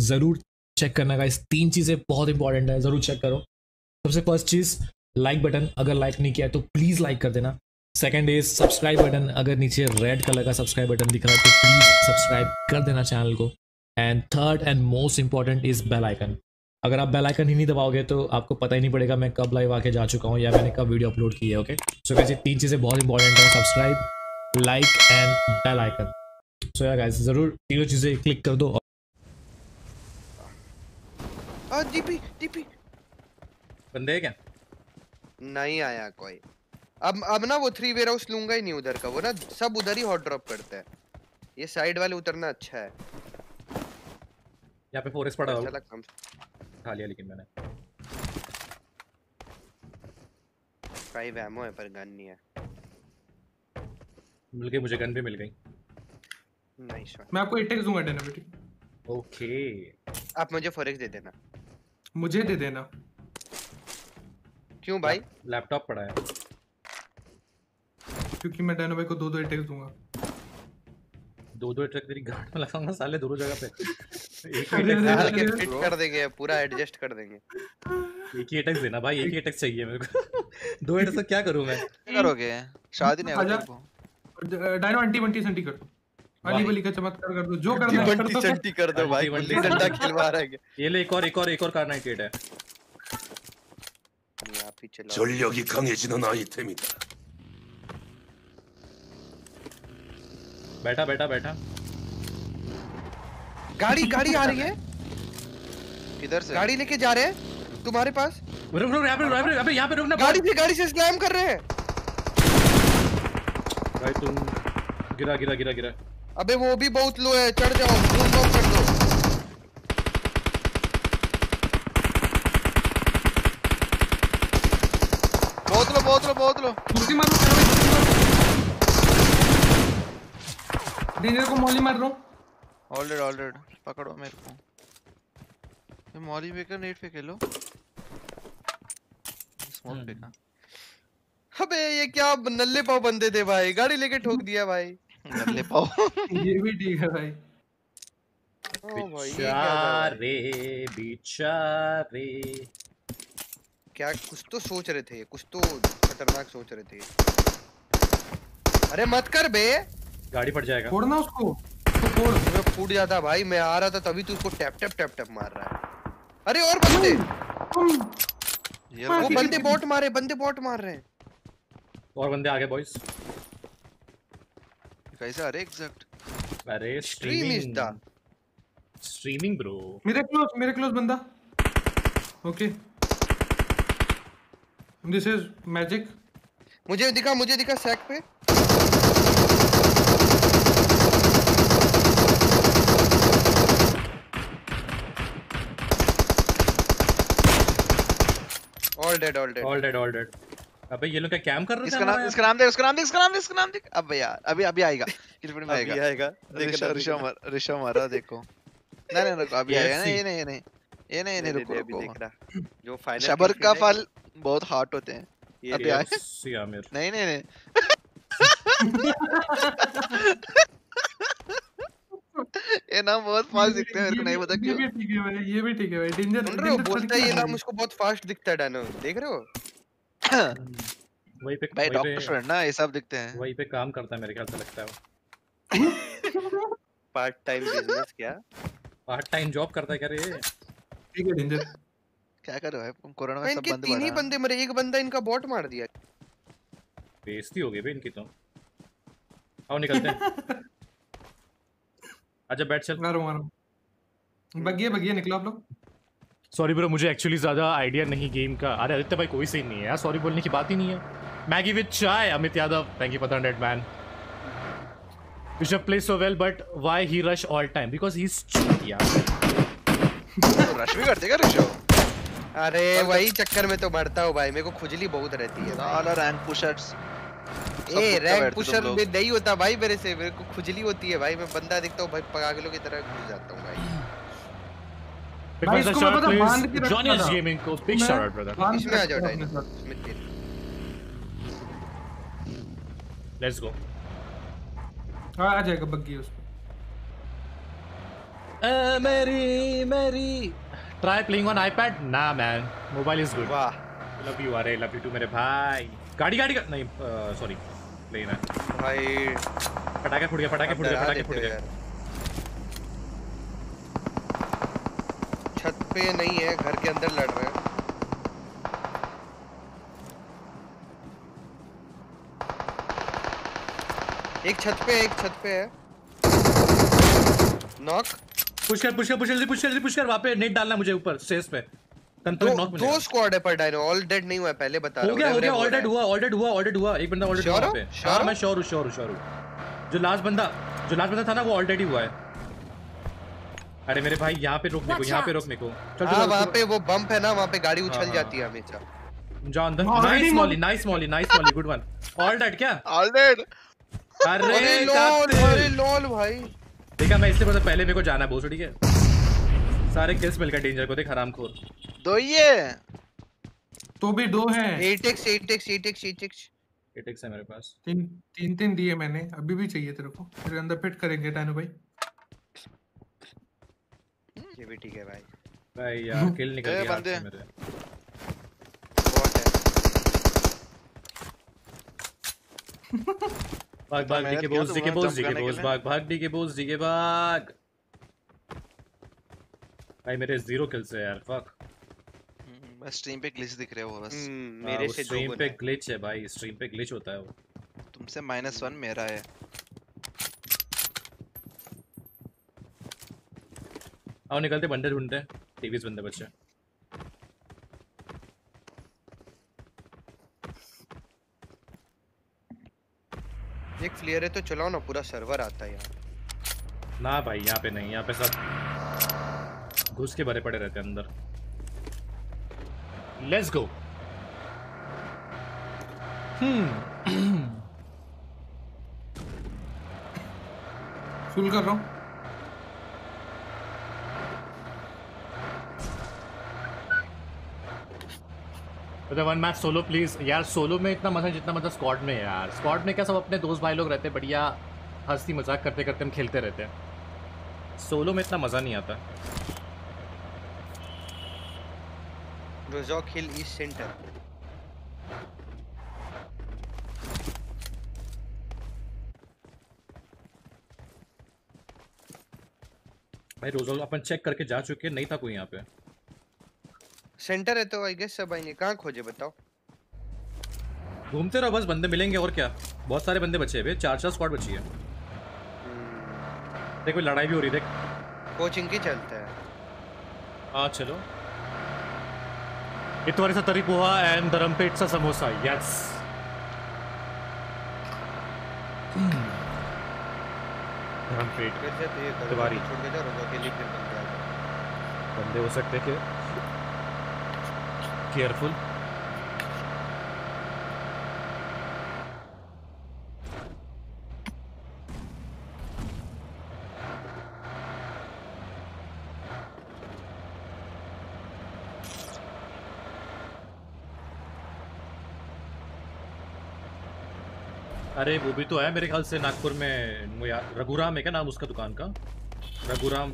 ज़रूर चेक करना गाइस तीन चीज़ें बहुत इंपॉर्टेंट है, ज़रूर चेक करो. सबसे फ़र्स्ट चीज़ लाइक बटन अगर लाइक नहीं किया है तो प्लीज़ लाइक कर देना. सेकंड इज़ सब्सक्राइब बटन अगर नीचे रेड कलर का सब्सक्राइब बटन दिख रहा है तो प्लीज़ सब्सक्राइब कर देना चैनल को. And third and most important is bell icon अगर आप बेल आइकन ही नहीं दबाओगे तो आपको पता ही नहीं पड़ेगा मैं कब लाइव आके जा चुका हूँ या मैंने कब वीडियो अपलोड की है ओके सो वैसे तीन चीज़ें बहुत इंपॉर्टेंट है. Subscribe like and bell icon so यार गाइस ज़रूर तीनों चीज़ें क्लिक कर दो आ डीपी डीपी। बंदे क्या? नहीं आया कोई। अब अब ना वो थ्री वेयर हाउस लूँगा ही नहीं उधर का वो ना सब उधर ही हॉट ड्रॉप करते हैं। ये साइड वाले उतरना अच्छा है। यहाँ पे फोरेस्ट पड़ा हुआ। कम। खा लिया लेकिन मैंने। फाइव एमो है पर गन नहीं है। मिल गई मुझे गन भी मिल गई। नाइस मैं आपको एटेक्स दूँगा डायनामिक ओके आप मुझे फॉरेक्स दे देना। मुझे दे देना। क्यों भाई? लैपटॉप पड़ा है। क्योंकि मैं डायनामिक को दो दो एटेक्स दूँगा। दो दो ट्रक तेरी गार्ड में लगाऊँगा साले दोनों जगह पे। एक ही अटैक डाल के फिट कर देंगे पूरा एडजस्ट कर देंगे। एक ही अटैक देना भाई एक ही अटैक चाहिए मेरे को। दो अटैक से क्या करूँ मैं? करोगे? शादी नहीं होगी को। डायनो अंटी बंटी संटी कर दो। अली वाह। बली का चमत्कार कर दो जो करना है कर बंटी दो चंटी कर दो भाई बंटी गुल्ली डंडा बंटी। खिलवा रहा है ये ले एक और एक और एक और कार 98 है ये आप ही चलाओ 전력이 강해지는 아이템이다. बैठा बैठा बैठा गाड़ी गाड़ी आ रही है किधर से गाड़ी लेके जा रहे हैं तुम्हारे पास रुक रुक यहाँ पे यहाँ पे यहाँ पे यहाँ पे रुकना गाड़ी से गाड़ी से स्लैम कर रहे हैं भाई तुम गिरा गिरा गिरा गिरा अबे वो भी बहुत लो है चढ़ जाओ बूम बम कर दो। बहुत लो बहुत लो बहुत लो। मुक्ति मारो डेंजर को मौली मार रहा हूँ। ऑलरेडी ऑलरेडी पकड़ो मेरे को। ये मॉली फेंका नेट फेंक लो। स्मोक हम्म। फेंका। अबे ये क्या नल्ले पाव बंदे थे भाई। गाड़ी लेके ठोक दिया भाई। ले पाओ। ये भी ठीक है भाई। बेचारे बेचारे। क्या कुछ तो सोच रहे थे कुछ तो खतरनाक सोच रहे थे। अरे मत कर बे। गाड़ी फट जाएगा। फोड़ना उसको? उसको फोड़। मैं फूट जाता भाई मैं आ रहा था तभी तू उसको टैप टैप टैप टैप मार रहा है। अरे और बंदे। ये वो। बंदे बॉट मारे बंदे बॉट मार रहे हैं। और बंदे आगे बॉयज़ कैसे अरे एग्जैक्ट अरे is streaming done. Streaming bro मेरे क्लोज मेरे क्लोज बंदा। ओके दिस इज़ मैजिक मुझे दिखा मुझे दिखा सैक पे। All dead all dead all dead all dead अबे ये लोग क्या कैम कर रहे थे इसका नाम इसका नाम देख इसका नाम देख इसका नाम देख इसका नाम देख। अब यार अभी अभी आएगा। किल में अभी आएगा। आएगा। देखना ऋषभ मर ऋषभ मरा देखो। नहीं नहीं रुको अभी आएगा। नहीं नहीं। नहीं ये नहीं नहीं रुको रुको। जो फाइनल शबर का फल बहुत हॉट होते हैं। अभी आए। सी आमिर। नहीं नहीं नहीं। ये नाम बहुत फास्ट दिखते हैं मेरे को नहीं पता क्यों। ये भी ठीक है भाई ये भी ठीक है भाई। डेंजर हो बोलता है ये नाम उसको बहुत फास्ट दिखता है डायनो देख रहे हो? वहीं पे भाई डॉक्टर स्टूडेंट ना ये सब दिखते हैं। वहीं पे काम करता है मेरे ख्याल से लगता है वो। पार्ट टाइम बिज़नेस क्या? पार्ट टाइम जॉब करता है क्या रे? ठीक है डेंजर क्या कर रहे हो भाई? कोरोना में सब इनके बंद तीन ही बंदे मरे एक बंदा इनका बॉट मार दिया। बेइज्जती हो गई बे इनकी तो। आओ निकलते हैं। आजा बैठ चल। मारो मारो बगिए बगिए निकलो आप लोग। सॉरी ब्रो मुझे एक्चुअली ज़्यादा आइडिया नहीं गेम का। अरे आदित्य भाई कोई सही नहीं है यार। सॉरी बोलने की बात ही नहीं है। Maggi with chai Amit Yadav. Thank you for the hundred man Bishop plays so well, but why he rush all time? Because he's cheat, यार. रश भी करते क्या ऋषभ अरे वही चक्कर में तो मरता हूँ भाई। मेरे को खुजली बहुत रहती है। साला rank pushers a rank pusher में नहीं होता भाई मेरे से। मेरे को खुजली होती है भाई। मैं बंदा दिखता हूँ भाई पागलों की तरह घुस जाता हूँ भाई। Because the इसको मैं shirt पता बाँध के plays रखता Johnny's था। Gaming को big मैं- shout out brother. बाँध इसमें आ के जाओ रखता डायनो अपने साथ। इसमें तेल। Let's go. हाँ आ जाएगा बग्गी उस ए, मेरी मेरी ट्राई प्लेइंग ऑन आईपैड ना मैन मोबाइल इज़ गुड वाह लव यू अरे लव यू टू मेरे भाई गाड़ी गाड़ी का नहीं सॉरी प्लेन है भाई पटाखे फूट गया पटाखे फूट गया डरा पटाखे देते फूट हो गया छत पे नहीं है घर के अंदर लड़ रहे हैं। एक छत पे है, एक छत पे है। नॉक पुश कर पुश कर पुश जल्दी पुश कर जल्दी पुश कर वहाँ पे नेट डालना मुझे ऊपर स्टेज पे। तन दो तक दो स्क्वाड है पर डायनो ऑल डेड नहीं हुआ है पहले बता रहा हो हूँ, गया हो गया ऑल डेड हुआ ऑल डेड हुआ ऑल डेड हुआ एक बंदा ऑल डेड हुआ? पे। हाँ मैं श्योर हूँ श्योर हूँ श्योर हूँ जो लास्ट बंदा जो लास्ट बंदा था ना वो ऑलरेडी हुआ है। अरे मेरे भाई यहाँ पे रोकने को यहाँ पे रोकने को। चल हाँ चल वहाँ पे वो बम्प है ना वहाँ पे गाड़ी हाँ, उछल हाँ। जाती है हमेशा। जाओ अंदर। Nice molly nice molly nice molly good one all dead क्या? ऑल डेड अरे लोल। अरे लोल भाई। देखा मैं पहले मेरे को जाना है भोसड़ी के सारे किल्स मिल गए डेंजर को देख हराम खोर दो ही है। तो भी दो हैं। 8x 8x 8x 8x एटेक्स है मेरे पास। तीन तीन तीन दिए मैंने अभी भी चाहिए तेरे को। तेरे अंदर फिट करेंगे टाइनो भाई। ये भी ठीक है भाई। भाई यार किल निकल गया बंदे। मेरे बहुत है भाग भाग मेहनत DK Bose DK Bose DK के बोस। भाग भाग डीके बोस डीके भाग। भाई मेरे ज़ीरो किल्स है यार फक हम्म, बस स्ट्रीम पे ग्लिच दिख रहे हो बस। हम्म, मेरे से दो स्ट्रीम पे ग्लिच है भाई स्ट्रीम पे ग्लिच होता है वो। तुमसे माइनस वन मेरा है। आओ निकलते बंदे ढूंढते टीवीज बंदे बच्चे एक फ्लेयर है तो चलाओ ना पूरा सर्वर आता है यार ना भाई यहाँ पे नहीं यहाँ पे सब घुस के भरे पड़े रहते हैं अंदर। लेट्स गो हम्म फुल कर रहा हूँ। वन मैच सोलो प्लीज़ यार सोलो में इतना मज़ा जितना मज़ा स्क्वाड में है यार. स्क्वाड में क्या सब अपने दोस्त भाई लोग रहते हैं बढ़िया हँसी मज़ाक करते करते हम खेलते रहते हैं. सोलो में इतना मज़ा नहीं आता. रोजॉक हिल ईस्ट सेंटर भाई रोजोल अपन चेक करके जा चुके नहीं था कोई यहाँ पे. सेंटर है तो आई गेस सब आएँगे। कहाँ खोजे बताओ? घूमते रहो बस बंदे मिलेंगे और क्या? बहुत सारे बंदे बचे हैं बे चार चार स्क्वाड बची है। देखो लड़ाई भी हो रही है देख। कोचिंग की चलता है। हाँ चलो। इतवारीचा तरी पोहा अँड धरमपेठचा समोसा यस फिर से तो तिवारी। छोड़ के रोजॉक हिल ही फिर बंदे हो सकते हैं केयरफुल अरे, वो भी तो है मेरे ख्याल से नागपुर में रघुराम है क्या नाम उसका दुकान का? रघुराम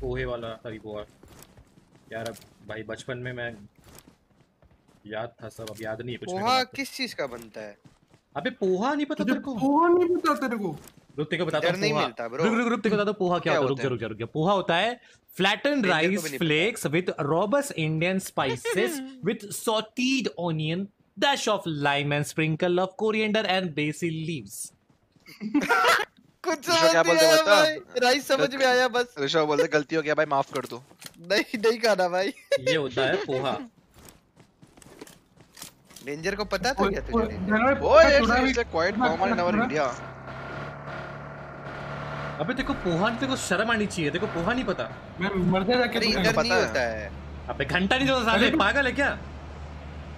पोहे वाला तरी पोहा यार, अब भाई बचपन में मैं याद था सब अब याद नहीं है कुछ पोहा। किस चीज़ का बनता है? अबे पोहा नहीं पता तेरे को? पोहा नहीं पता तेरे को? रुक तेरे को बताता इधर हूँ नहीं पोहा। मिलता, bro। रुक रुक रुक तेरे को बताता हूँ पोहा क्या होता है। रुक जा रुक जा रुक जा पोहा होता है flattened Indian को rice भी नहीं पता। flakes with robust Indian spices with sauteed onion dash of lime and sprinkle of coriander and basil leaves. कुछ क्या बोलते बता? राइस समझ में आया बस। ऋषभ बोलते गलती हो गया भाई माफ़ कर दो। नहीं नहीं खाना भाई। ये होता है पोहा। डेंजर को पता था क्या तुझे? quite थोड़ा- common in our थोड़ा- India. अबे तेरे को पोहा तेरे को शर्म आनी चाहिए। को पोहा नहीं पता। मैं मर जा जाके अरे इधर पता नहीं होता है। अबे घंटा नहीं होता साले पागल है क्या?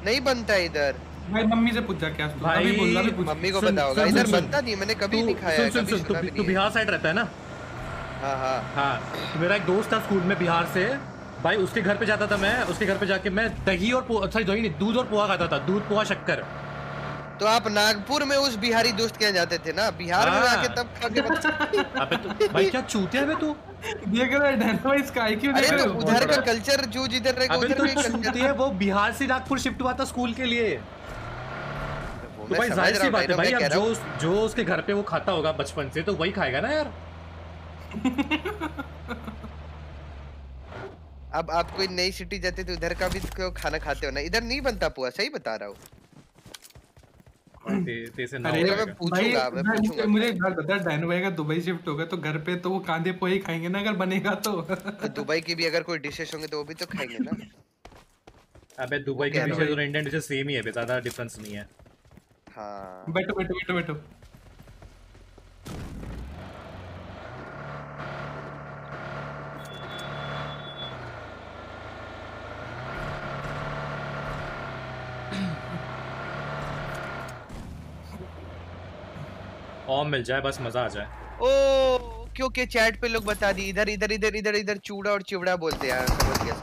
नहीं बनता है इधर। भाई मम्मी से पूछ जा क्या? भाई, अभी बोल रहा भी पूछ। मम्मी को पता होगा। इधर। बनता नहीं मैंने कभी नहीं खाया सुन है सुन कभी सुन तू सुना भी नहीं है। बिहार साइड रहता है ना? हाँ हाँ। हाँ तो मेरा एक दोस्त था स्कूल में बिहार से। भाई उसके घर पे जाता था मैं उसके घर पे जाके मैं दही और सॉरी दही नहीं दूध और पोहा खाता था दूध पोहा शक्कर। तो आप नागपुर में उस बिहारी दोस्त के जाते थे ना? बिहार में हाँ। आके तब अबे तो भाई क्या चूतिया तो है तू? ये कर रहा है इसका आईक्यू अरे तो उधर का कल्चर जो जिधर रहे उधर तो कल्चर है वो बिहार से नागपुर शिफ्ट हुआ था स्कूल के लिए। तो भाई ज़ाहिर सी बात है भाई अब जो जो उसके घर पे वो खाता होगा बचपन से तो वही खाएगा ना यार? अब आप कोई नई सिटी जाते तो इधर का भी तो क्यों खाना खाते हो ना? इधर नहीं बनता पुआ सही बता रहा हूँ। हाँ, मुझे का दुबई शिफ्ट होगा तो घर पे तो वो कांदे पोहे खाएँगे ना अगर बनेगा तो।, तो। दुबई की भी अगर कोई डिशेस होंगे तो वो भी तो खाएँगे ना। अबे दुबई के डिशेस और इंडियन डिशेस सेम ही है ज़्यादा डिफरेंस नहीं है। हाँ। बैठो बैठो बैठो बैठो। ओम मिल जाए बस मज़ा आ जाए। ओ ओके ओके चैट पे लोग बता दी इधर इधर इधर इधर इधर चूड़ा और चिवड़ा बोलते हैं यार समझ गया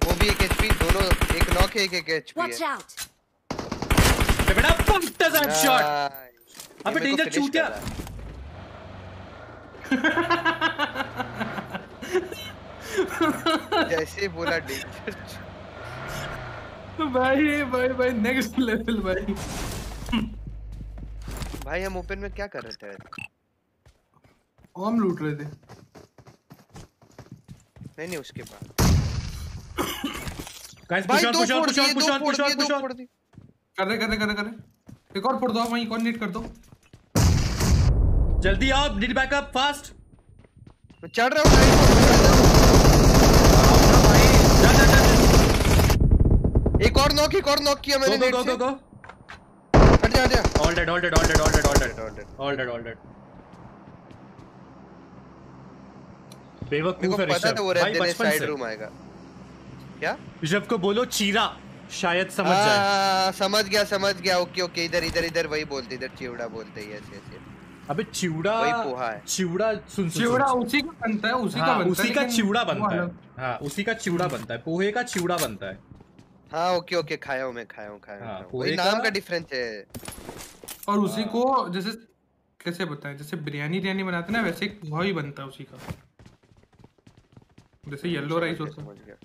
वो भी एक एचपी दोनों एक नॉक है एक एक एचपी है। तगड़ा पंप शॉट अबे डेंजर चूतिया जैसे बोला तो भाई भाई भाई नेक्स्ट लेवल भाई। भाई हम ओपन में क्या कर रहे थे? ओम लूट रहे थे। नहीं नहीं उसके बाद। Guys push out push out push out push out push out push out कर रहे कर रहे कर रहे कर रहे। एक और फोड़ दो वहीं कौन नीड कर दो। जल्दी आओ नीड बैकअप फास्ट चढ़ रहा हो एक और नॉक एक और नॉक किया मैंने नेट से। दो हट जा हट जा। All dead all dead all dead all dead all dead all dead all dead all dead बेवकूफ़ है ऋषभ। भाई बचपन से। रूम आएगा। क्या? ऋषभ को बोलो चीरा शायद समझ जाए। समझ गया समझ गया। ओके ओके इधर इधर इधर वही बोलते इधर चिवड़ा बोलते हैं ऐसे ऐसे अबे चिवड़ा वही पोहा है। चिवड़ा सुन चिवड़ा उसी का बनता है उसी का हाँ, बनता है उसी का चिवड़ा बनता है। हाँ उसी का चिवड़ा बनता है पोहे का चिवड़ा बनता है। हाँ ओके ओके खाया हूँ मैं खाया हूँ खाया हूँ हाँ, वही नाम का? डिफरेंस है। और उसी हाँ। को जैसे कैसे बताएँ जैसे बिरयानी बिरयानी बनाते ना वैसे एक पोहा ही बनता है उसी का। जैसे येलो राइस होता है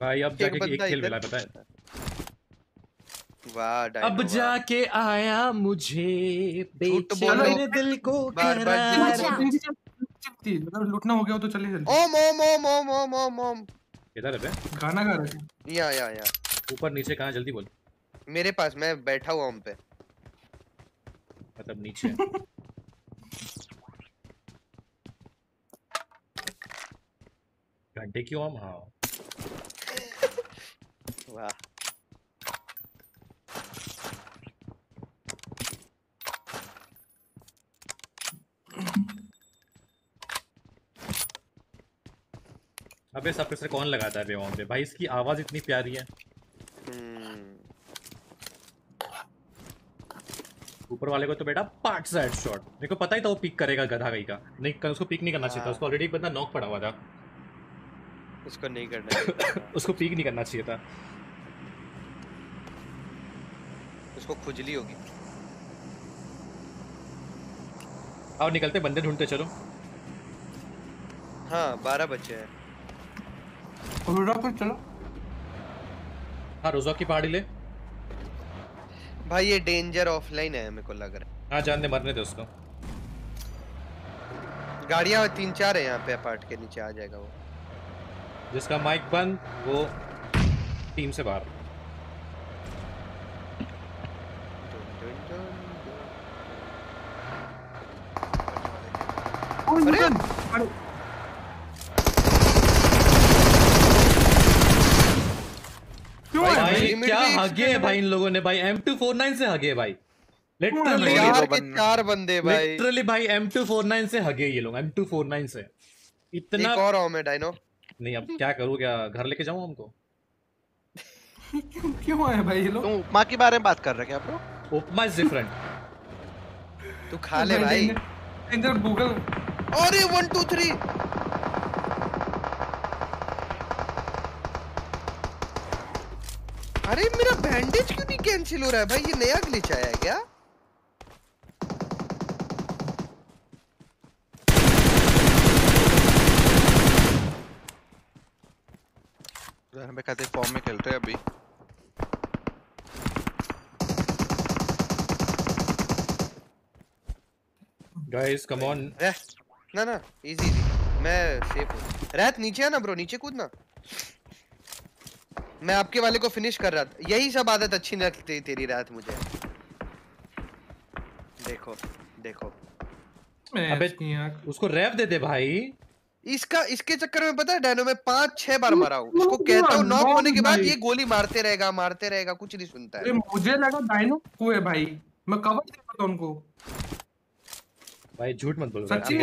भाई अब जाके एक खेल मिला पता है? वाह अब जाके आया मुझे तो बेचैन दिल को करारा। अच्छा। लूटना हो गया तो चले चलते ओम ओम ओम ओम ओम ओम ओम। किधर है बे? गाना गा रहे हैं। या या या। ऊपर नीचे कहाँ जल्दी बोल। मेरे पास मैं बैठा हुआ पे। मतलब नीचे घंटे क्यों हम? हाँ। वाह। अबे सब कौन लगाता है पे? भाई इसकी आवाज़ इतनी प्यारी है। ऊपर वाले को तो बेटा पार्ट से हेडशॉट देखो पता ही था वो पिक करेगा गधा गई का। नहीं कर, उसको पिक नहीं करना चाहिए था। हाँ। उसको ऑलरेडी एक बंदा नॉक पड़ा हुआ था। उसको नहीं करना उसको पिक नहीं करना चाहिए था। उसको खुजली होगी। और निकलते बंदे ढूंढते चलो। हाँ बारह बचे हैं। रोजा पर चलो। हाँ रोजा की पहाड़ी ले। भाई ये डेंजर ऑफलाइन है मेरे को लग रहा है। हाँ जान दे मरने दे उसको। गाड़ियाँ तीन चार है यहाँ पे अपार्ट के नीचे आ जाएगा वो। जिसका माइक बंद वो टीम से बाहर। oh, अरे! हगे है भाई इन लोगों ने भाई M249 से हगे भाई। लिटरली चार बंदे भाई। लिटरली भाई M249 से हगे ये लोग M249 से। इतना और आओ मैं डाइनो नहीं अब क्या करूँ क्या घर लेके जाऊँ हमको? क्यों क्यों है भाई ये लोग? तुम उपमा के बारे में बात कर रहे क्या आप लोग उपमा इज़ डिफरेंट तू खा ले भाई इधर गूगल अरे 1 2 3 मेरा बैंडेज क्यों नहीं कैंसिल हो रहा है भाई? ये नया ग्लिच आया है क्या? हमें कहते फॉर्म में खेल रहे हैं अभी। गाइस कम ऑन ना ना इजी इजी मैं सेफ़ हूँ। रहत नीचे है ना ब्रो नीचे कूदना। मैं आपके वाले को फिनिश कर रहा था। यही सब आदत अच्छी नहीं लगती तेरी रात मुझे। देखो देखो। अबे- उसको रैप दे दे भाई। इसका इसके चक्कर में पता है डैनो में पाँच छह बार मरा हूँ। इसको तू कहता हूँ नॉक होने के बाद ये गोली मारते रहेगा मारते रहेगा कुछ नहीं सुनता है। मुझे लगा डायनो को है भाई। मैं कवर दे रहा था उनको। भाई झूठ मत बोलो। सच्ची?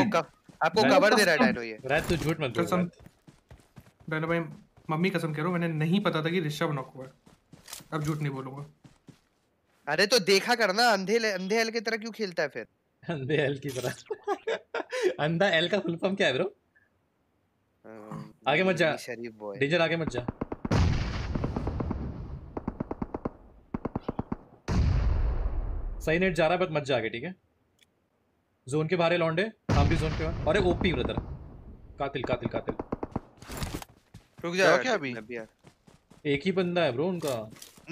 आपको कवर दे रहा है डैनो ये। रैत तू झूठ मत बोल डायनो भाई मम्मी कसम कह रहा हूँ मैंने नहीं पता था कि ऋषभ नॉक हुआ है अब झूठ नहीं बोलूँगा। अरे तो देखा करना अंधे अंधे हल की तरह क्यों खेलता है फिर? अंधे एल की तरह। अंधा एल का फुल फॉर्म क्या है ब्रो आगे मत जा। शरीफ बॉय डेंजर आगे मत जा। सही नेट जा रहा है बट मत जा आगे ठीक है? जोन के बाहर है लौंडे। हम भी जोन के बाहर। अरे ओपी ब्रदर कातिल कातिल कातिल। रुक जा क्या अभी? एक ही बंदा है ब्रो उनका।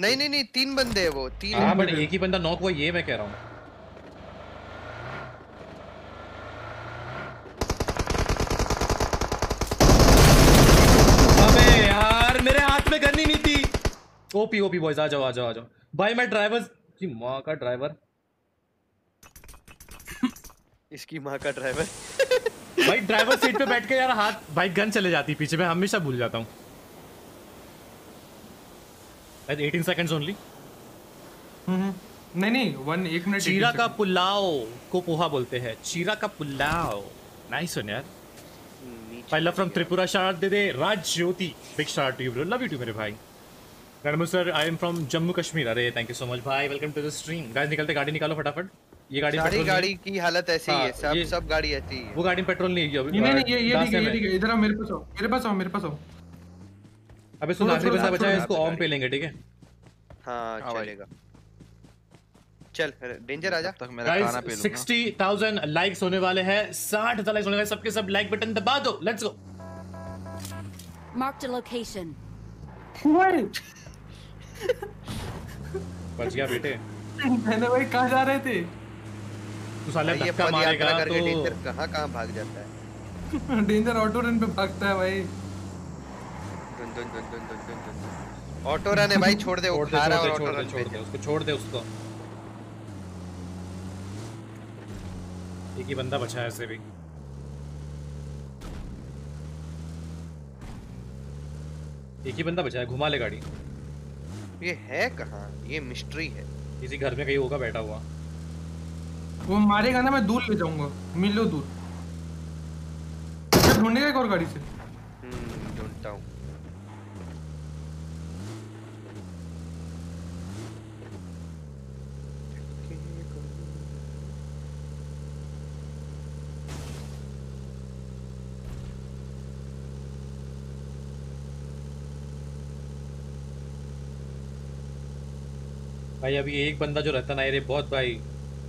नहीं नहीं नहीं तीन बंदे हैं वो तीन हाँ बट एक ही बंदा नॉक हुआ ये मैं कह रहा हूँ। अबे यार मेरे हाथ में गन ही नहीं थी। ओपी ओपी बॉयज़ आ जाओ आ जाओ आ जाओ। भाई मैं ड्राइवर की माँ का ड्राइवर इसकी माँ का ड्राइवर भाई ड्राइवर सीट पे बैठ के यार हाथ भाई गन चले जाती पीछे मैं हमेशा भूल जाता हूँ। 18 सेकंड्स ओनली हम्म, नहीं नहीं वन एक मिनट चीरा का पुलाव को पोहा बोलते हैं। चीरा का पुलाव। नाइस वन यार। पहला फ्रॉम त्रिपुरा शार्ट दे दे। Raj Jyoti big shout to you bro love you too मेरे भाई। नरमू sir I am from Jammu Kashmir. अरे थैंक यू सो मच भाई। Welcome to the stream guys निकलते गाड़ी निकालो फटाफट। ये गाड़ी सारी गाड़ी की हालत ऐसी ही है हाँ, सब सब गाड़ी ऐसी ही है। वो गाड़ी में पेट्रोल नहीं है नहीं नहीं नहीं, ये ये ठीक है ये ठीक है इधर आओ मेरे पास आओ मेरे पास आओ मेरे पास आओ। अबे सुन आखिरी बंदा बचा है इसको ऑन पे लेंगे ठीक है? हाँ हाँ चलेगा। चल डेंजर आजा तक मेरा खाना गाइस पी लूँगा। 60000 लाइक्स होने वाले हैं 60000 लाइक्स होने वाले सबके सब लाइक बटन दबा दो let's go Marked a location. बच गया बेटे। मैंने भाई कहाँ जा रहे थे। तू साले धक्का मारेगा तो डेंजर कहाँ कहाँ भाग जाता है? डेंजर ऑटो रन पे भागता है भाई। दुन दुन दुन दुन दुन दुन दुन ऑटो रन है भाई छोड़ दे वो खा रहा है ऑटो रन छोड़ दे उसको छोड़ दे उसको। एक ही बंदा बचा है ऐसे भी। एक ही बंदा बचा है घुमा ले गाड़ी। ये है कहाँ? ये मिस्ट्री है। किसी घर में कहीं होगा बैठा हुआ। वो मारेगा ना मैं दूर ले जाऊँगा। मिलो दूर मैं ढूंढेगा एक और गाड़ी से। हम्म ढूंढता हूँ। भाई अभी एक बंदा जो रहता ना ये बहुत भाई।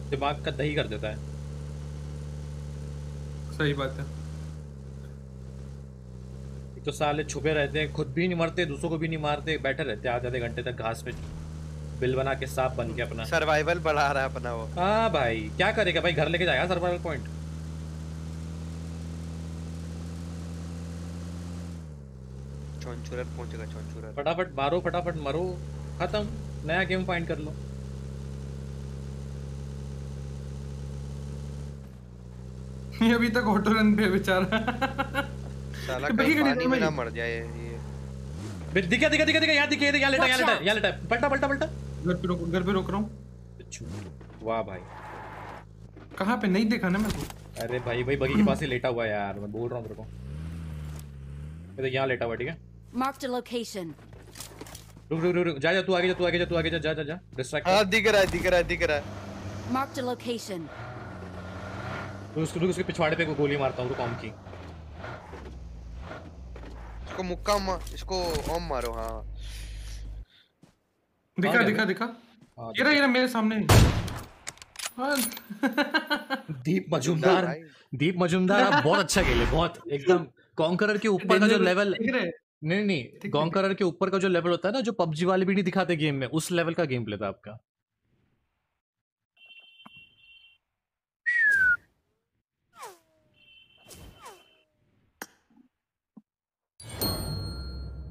दिमाग का दही कर देता है। सही बात है। तो साले छुपे रहते हैं खुद भी नहीं मरते दूसरों को भी नहीं मारते बैठे रहते आधे आधे घंटे तक घास में बिल बना के सांप बन के अपना। सर्वाइवल बढ़ा रहा है अपना वो। हाँ भाई क्या करेगा भाई घर लेके जाएगा सर्वाइवल पॉइंट चौंचुरर पहुंचेगा चौंचुरर फटाफट मारो फटाफट मरो खत्म नया गेम फाइंड कर लो। ये अभी तक ऑटो रन पे बेचारा। साला तो कहीं भाई, पानी में ना मर जाए ये। दिखा दिखा दिखा दिखा यहाँ दिखे यहाँ लेटा यहाँ लेटा यहाँ लेटा। पलटा पलटा पलटा। घर पे रोक घर पे रोक रहा हूँ। वाह भाई। कहाँ पे? नहीं देखा ना मेरे को। अरे भाई भाई बगी के पास ही लेटा हुआ है यार। मैं बोल रहा हूँ तेरे को। ये देख यहाँ लेटा हुआ ठीक है? Marked a location. रुक रुक रुक जा जा तू आगे जा तू आगे जा तू आगे जा जा जा जा। डिस्ट्रैक्ट हाँ दिख रहा है दिख रहा है दिख रहा है। Marked a location. तो उसको उसके पिछवाड़े पे को गोली मारता हूँ रुक की इसको मुक्का मा, इसको ओम मारो हाँ। दिखा दिखा दिखा। ये रहा ये रहा मेरे सामने। हाँ, दीप मजूमदार। दीप मजूमदार आप बहुत अच्छा खेले बहुत एकदम। कॉन्करर के ऊपर का जो लेवल है नहीं नहीं कॉन्करर के ऊपर का जो लेवल होता है ना जो पबजी वाले भी नहीं दिखाते गेम में उस लेवल का गेम प्ले था आपका।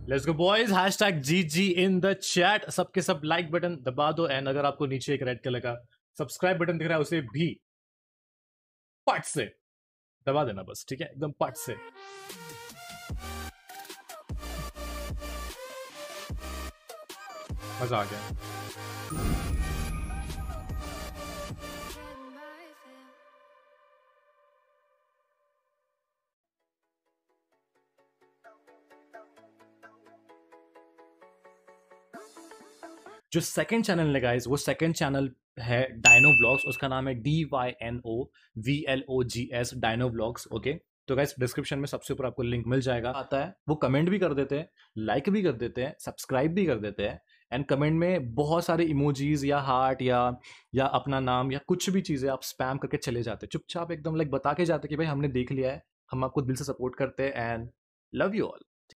Let's go boys hashtag GG in the chat सबके सब लाइक बटन दबा दो एंड अगर आपको नीचे एक रेड कलर का सब्सक्राइब बटन दिख रहा है, उसे भी पट से दबा देना बस, ठीक है? एकदम पट से। मज़ा आ गया। जो सेकंड चैनल है गाइस वो सेकंड चैनल है डायनो व्लॉग्स उसका नाम है D Y N O V L O G S Dyno vlogs okay तो गाइस डिस्क्रिप्शन में सबसे ऊपर आपको लिंक मिल जाएगा। आता है। वो कमेंट भी कर देते हैं लाइक भी कर देते हैं सब्सक्राइब भी कर देते हैं एंड कमेंट में बहुत सारे इमोजीज या हार्ट या या अपना नाम या कुछ भी चीज़ें आप स्पैम करके चले जाते चुपचाप एकदम लाइक बता के जाते कि भाई हमने देख लिया है हम आपको दिल से सपोर्ट करते हैं एंड लव यू ऑल